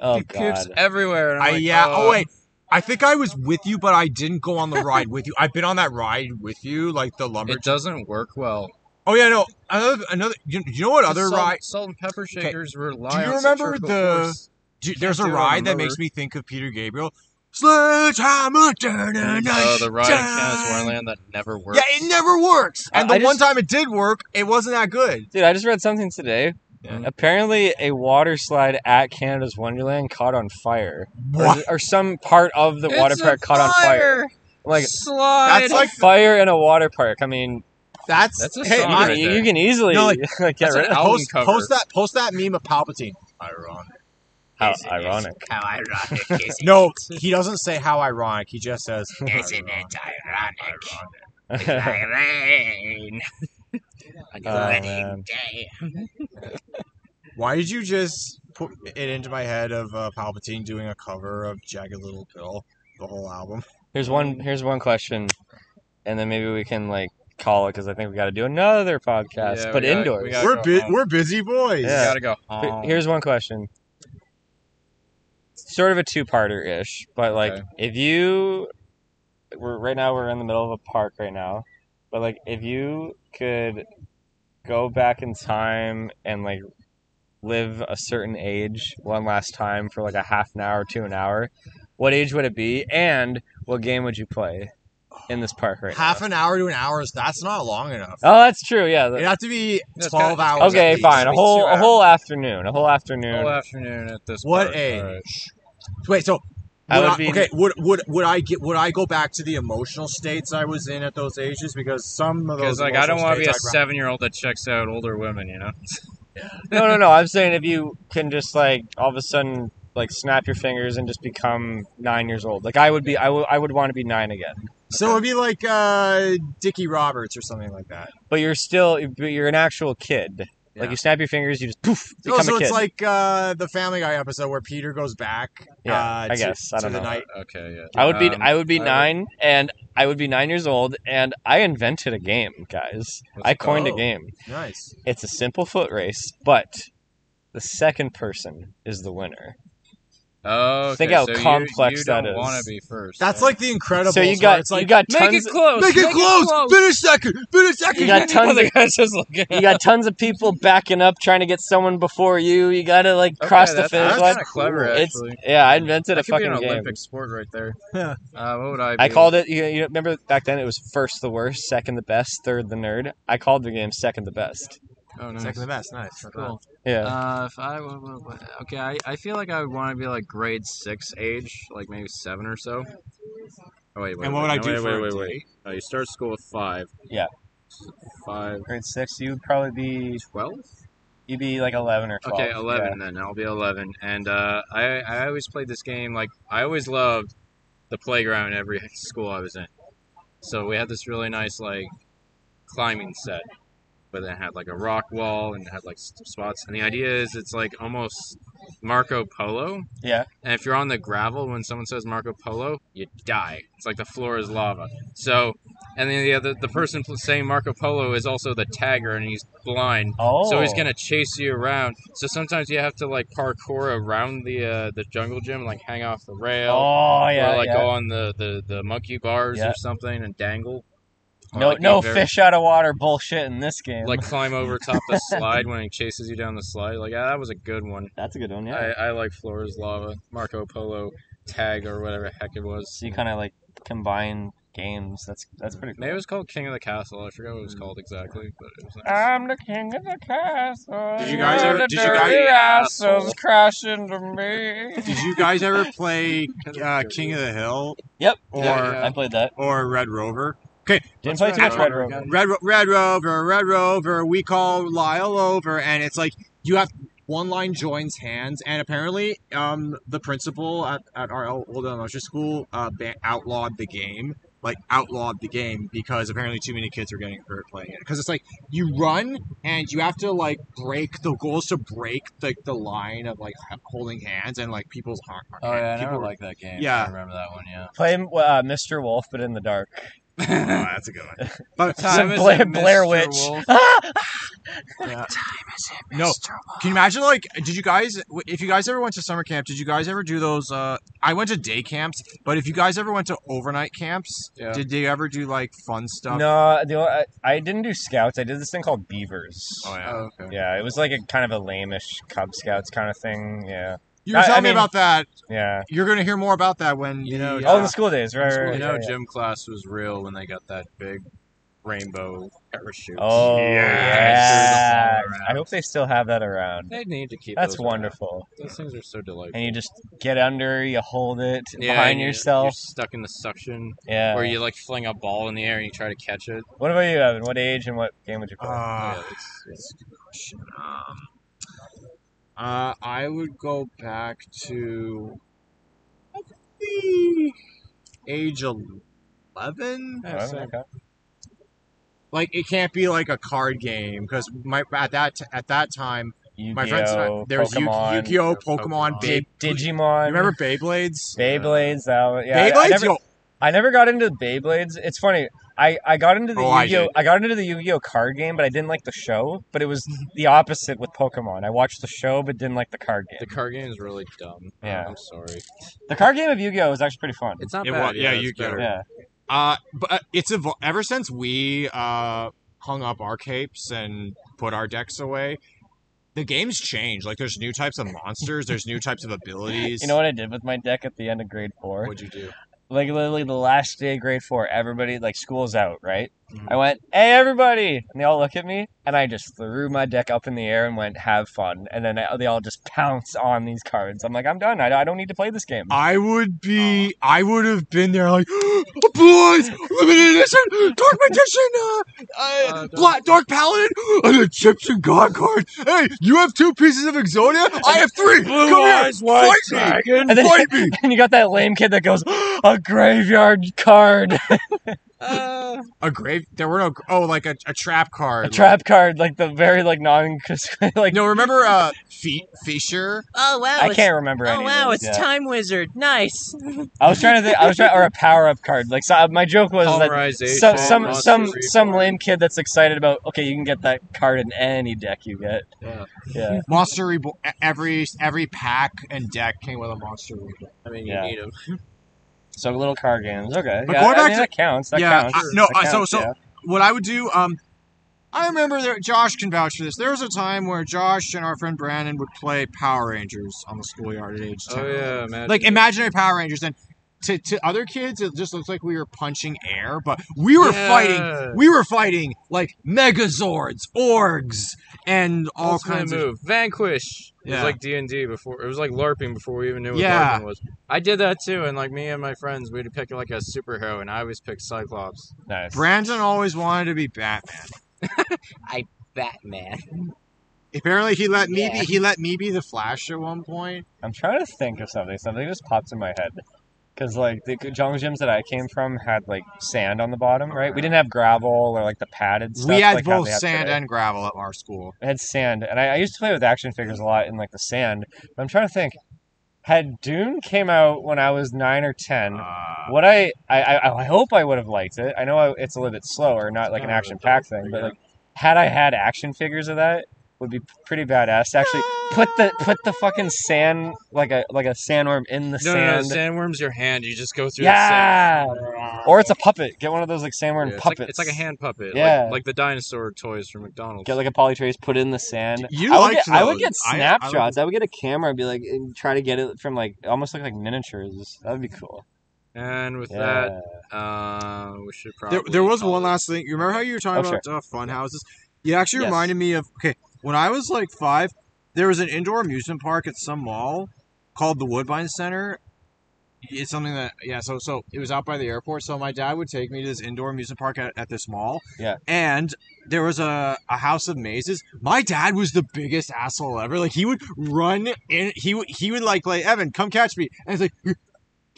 oh god. everywhere. I like, yeah. Oh, Oh wait. I think I was with you, but I didn't go on the ride with you. I've been on that ride with you, like the lumberjack. It doesn't work well. Oh yeah, no. Another, another. You, you know what other salt, ride? Salt and pepper shakers rely Do you remember the- Do, there's a can't do it on ride that makes me think of Peter Gabriel. Sledgehammer, turn a Oh, the ride in nice Canada's time. Wonderland that never works. Yeah, it never works. And I- the I one time it did work, it wasn't that good. Dude, I just read something today. Yeah. Apparently, a water slide at Canada's Wonderland caught on fire, or, What? or some part of the It's water park caught on fire. I'm like slide. That's like fire in a water park. I mean, that's That's a hey, song you, I- right can, there. you can easily No, like, like, get rid of album post, cover. post that post that meme of Palpatine. Ironic. How Isn't it? ironic. How ironic is it? No, he doesn't say how ironic. He just says, "Isn't it ironic?" rain. Oh, man. Why did you just put it into my head of uh, Palpatine doing a cover of Jagged Little Pill, the whole album? Here's one. Here's one question, and then maybe we can like call it because I think we got to do another podcast, Yeah, but we gotta- indoors. we gotta We're bu- we're busy boys. You Yeah. gotta go home. Here's one question. Sort of a two-parter ish, but like Okay. if you we're right now we're in the middle of a park right now, but like if you could go back in time and like live a certain age one last time for like a half an hour to an hour, what age would it be and what game would you play in this park right Half now? an hour to an hour is that's not long enough. Oh, that's true. Yeah. It'd have to be That's twelve kinda- hours. Okay, least. fine. A It's whole a whole afternoon. A whole afternoon. Whole afternoon at this. What park, age? alright. Wait, so I would would I- be- okay. Would would would I get would I go back to the emotional states I was in at those ages? Because some of those Because like I don't want to be a states seven-year-old that checks out older women, you know. No, no, no. I'm saying if you can just like all of a sudden like snap your fingers and just become nine years old. Like I would be, I would, I would want to be nine again. So it'd be like uh, Dickie Roberts or something like that. But you're still, but you're an actual kid. Yeah. Like you snap your fingers, you just poof, Oh, become so a kid. it's like uh, the Family Guy episode where Peter goes back. Yeah, uh, I to- guess. I to don't the know. night. Okay, yeah. I would be, Um, I would be I nine, and I would be nine years old, and I invented a game, guys. Let's I coined go. a game. Nice. It's a simple foot race, but the second person is the winner. Oh, okay. Think how so complex you, that don't is. want to be first. That's then. like the Incredibles. So you got it's like, you got tons Make tons it close. make it close, finish second, finish second. you got tons of guy's just looking. you got tons of people backing up trying to get someone before you. You got to like Okay, cross the finish line. kind of clever, It's actually. yeah, I invented that a could be fucking an game. Olympic sport right there. Yeah. Uh, what would I? Be? I called it. You, you remember back then it was first the worst, second the best, third the nerd. I called the game second the best. Oh, nice. Second the best, nice. Cool. Yeah. Uh, if I okay, I, I feel like I would want to be like grade six age, like maybe seven or so. Oh wait, wait. And what wait, would I no, do wait, for wait, a wait, wait. Uh, you start school with five. Yeah. Five, Grade six, you'd probably be twelve. you'd be like eleven or twelve. Okay, eleven then. I'll be eleven, and uh, I I always played this game like I always loved the playground in every school I was in. So we had this really nice like climbing set, but then it had like a rock wall and it had like spots. And the idea is it's like almost Marco Polo. Yeah. And if you're on the gravel when someone says Marco Polo, you die. It's like the floor is lava. So, and then the other the person saying Marco Polo is also the tagger, and he's blind. Oh. So he's gonna chase you around. So sometimes you have to like parkour around the uh, the jungle gym, like hang off the rail, Oh yeah. or like yeah. go on the, the, the monkey bars Yeah. or something and dangle. Or, No, like, no very- fish out of water bullshit in this game. Like climb over top the slide when he chases you down the slide. Like yeah, that was a good one. that's a good one. Yeah. I, I like Flora's Lava, Marco Polo, Tag or whatever the heck it was. so you kind of like combine games. That's that's pretty cool. Maybe it was called King of the Castle. I forgot what it was called exactly, but it was nice. I'm the king of the castle. Did you guys ever- The did you guys- assholes crash into me. Did you guys ever play uh, King of the Hill Yep. or Yeah, I played that. or Red Rover? Didn't play too much Red Rover. Red Red Rover, Red Rover. We call Lyle over, and it's like you have one line joins hands, and apparently, um, the principal at, at our old elementary school uh, ba- outlawed the game. Like outlawed the game because apparently too many kids are getting hurt playing it. Because it's like you run and you have to like break. The goal is to break like the line of like holding hands and like people's heart. Oh yeah, I people never were- liked that game. Yeah. I remember that one. Yeah. Play uh, Mr. Wolf, but in the dark. Oh, that's a good one. But Some Blair, Blair Witch. No. Can you imagine, like, did you guys, if you guys ever went to summer camp, did you guys ever do those? Uh, I went to day camps, but if you guys ever went to overnight camps, Yeah. did they ever do like fun stuff? No, the, I, I didn't do scouts. I did this thing called Beavers. Oh yeah. Oh, okay. Yeah, it was like a kind of a lamish Cub Scouts kind of thing. Yeah, You were I- I telling me about that. yeah. You're gonna hear more about that when You know, Oh, in the school days, right? right, You know, yeah. gym class was real when they got that big rainbow parachute. Oh Yeah. yeah. I hope they still have that around. They need to keep. That's those around. wonderful. Those things are so delightful. And you just get under, you hold it Yeah, behind and you- yourself. You're stuck in the suction, Yeah. Or you like fling a ball in the air and you try to catch it. What about you, Evan? What age and what game would you play? Uh, yeah, it's, it's good question. Um, uh, I would go back to age eleven. yeah, Oh, okay. Like it can't be like a card game because my at that t- at that time my friends and I, there was Yu- Pokemon, Yu-Gi-Oh, Pokemon. Pokemon. Digimon. You remember Beyblades? Beyblades? That was, yeah. I- I, never, I never got into Beyblades. It's funny. I, I got into the Oh, Yu-Gi-Oh. did. I, got into the Yu-Gi-Oh card game, but I didn't like the show. But it was the opposite with Pokemon. I watched the show, but didn't like the card game. The card game is really dumb. Yeah. I'm sorry. The card game of Yu-Gi-Oh is actually pretty fun. It's not It bad. wa- yeah, it's Yu-Gi-Oh. better. Yeah. Uh, but uh, it's evol- ever since we uh hung up our capes and put our decks away. The game's changed. Like, there's new types of monsters. There's new types of abilities. You know what I did with my deck at the end of grade four? What'd you do? Like literally the last day of grade four, everybody like school's out, right? Mhm. I went, "Hey, everybody!" and they all look at me, and I just threw my deck up in the air and went, "Have fun!" And then they all just pounce on these cards. I'm like, "I'm done. I, I don't need to play this game." I would be. I would have been there like, boys, limited edition, dark magician, uh, uh, black dark paladin, an Egyptian god card. Hey, you have two pieces of Exodia. I have three. Come here, fight me. And then Fight me. and you got that lame kid that goes, "A graveyard card." Uh, A grave? There were no. Oh, like a, a trap card. A trap card, like the very like non like No, remember uh, Fe- Fisher? oh wow! I can't remember any Oh of wow! those, It's yeah. Time Wizard. Nice. I was trying to think. I was trying or a power up card. Like so, my joke was that Polymerization, some some some some lame kid that's excited about. Okay, you can get that card in any deck you get. Yeah. Yeah. Monster Reborn. Every every pack and deck came with a Monster Reborn. I mean, you Yeah. need them. So little card games. Okay. But yeah, going I mean, to- that counts. That yeah, counts. I- no, That uh, so- so- yeah. What I would do, um, I remember there. Josh can vouch for this. There was a time where Josh and our friend Brandon would play Power Rangers on the schoolyard at age ten. Oh yeah, man. like imaginary Power Rangers. And to, to other kids, it just looks like we were punching air, but we were Yeah. fighting. We were fighting like Megazords, Orgs, and all Ultimate kinds of. move. Vanquish. It was like D and D before. It was like LARPing before we even knew what Yeah. LARPing was. I did that too, and like me and my friends, we'd pick like a superhero, and I always picked Cyclops. Nice. Brandon always wanted to be Batman. I Batman. Apparently, he let me Yeah. be. He let me be the Flash at one point. I'm trying to think of something. Something just popped in my head. Because like the jungle gyms that I came from had like sand on the bottom, right? We didn't have gravel or like the padded stuff. we had like both sand today. and gravel at our school. It had sand, and I, I used to play with action figures a lot in like the sand. But I'm trying to think. Had Dune came out when I was nine or ten, Uh, what I I, I I hope I would have liked it. I know I, it's a little bit slower, not like an action pack thing, but like had I had action figures of that, would be pretty badass. To actually put the put the fucking sand like a like a sandworm in the No, no, no, sandworm's your hand. You just go through yeah, the sand. or it's a puppet. Get one of those like sandworm Yeah, it's, puppets. like, it's like a hand puppet. Yeah. Like, like the dinosaur toys from McDonald's. Get like a polytrace, put it in the sand. You I would, liked get, I would those. get I- I snapshots. I, would get a camera and be like, and try to get it from like almost look like miniatures. That would be cool. and with Yeah. that, uh, we should probably. there, there was one it. last thing. You remember how you were talking Oh, about uh, fun houses? You actually Yes. reminded me of okay. When I was like five, there was an indoor amusement park at some mall called the Woodbine Center. It's something that yeah. So so it was out by the airport. So my dad would take me to this indoor amusement park at, at this mall. Yeah. And there was a, a house of mazes. My dad was the biggest asshole ever. Like he would run in. He would he would like like Evan, come catch me. And it's like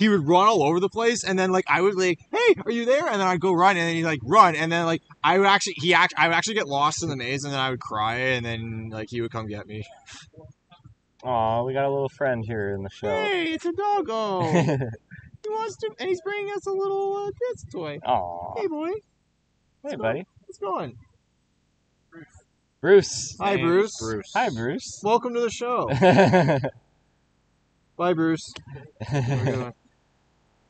he would run all over the place and then like I would like, hey, are you there? And then I'd go run and then he'd like run and then like I would actually he act I would actually get lost in the maze and then I would cry and then like he would come get me. Aw, we got a little friend here in the show. Hey, it's a doggo. he wants to and he's bringing us a little uh, kids toy. Aw, Hey boy, hey buddy, what's going? Bruce. Hi Hey, Bruce. Bruce. Hi, Bruce. Welcome to the show. Bye Bruce.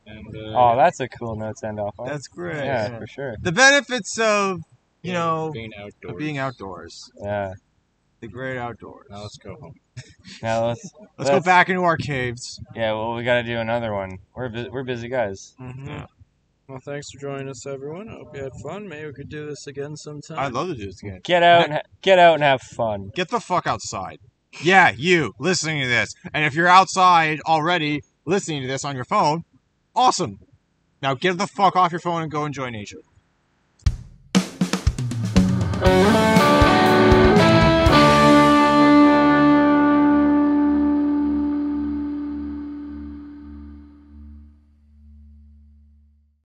And, uh, oh, that's a cool note to end off on. That's great. yeah, for sure. The benefits of you yeah, know being outdoors. being outdoors. Yeah. The great outdoors. Now let's go home. Now let's. Let's go Let's- back into our caves. Yeah, well, we got to do another one. We're bu- we're busy guys. Mm-hmm. Well, thanks for joining us, everyone. I hope you had fun. Maybe we could do this again sometime. I'd love to do this again. Get out and ha- get out and have fun. Get the fuck outside. Yeah, you listening to this. And if you're outside already listening to this on your phone, awesome. Now get the fuck off your phone and go enjoy nature.